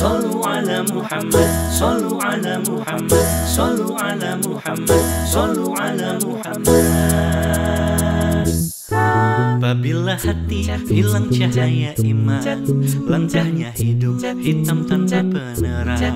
صلوا على محمد صلوا على محمد صلوا على محمد صلوا على محمد Apabila hati hilang cahaya iman Langkahnya hidup hitam tanpa penerang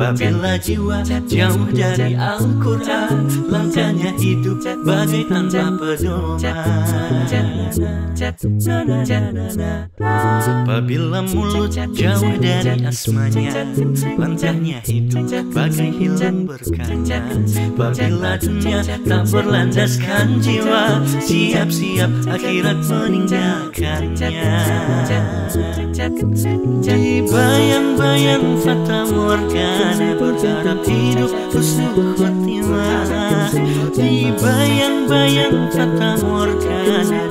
Apabila jiwa jauh dari Al-Quran Langkahnya hidup bagai tanpa pedoman Apabila mulut jauh dari asmanya Langkahnya hidup bagai hilang berkanya Apabila dunia tak berlandaskan jiwa Siap-siap akhirat meninggalkannya Di bayang-bayang fata morgana Berharap hidup husnul khotimah Di bayang-bayang fata morgana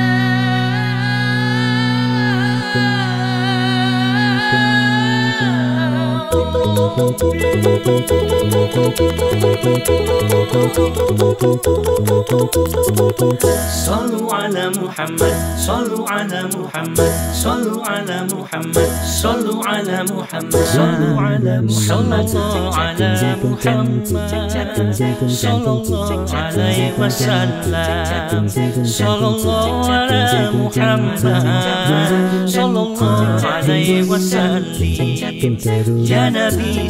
صلوا على محمد صلوا على محمد صلوا على محمد صلوا على محمد صلوا على محمد الله على محمد صلى الله عليه وسلم صلى على محمد صلى الله عليه وسلم. يا نبي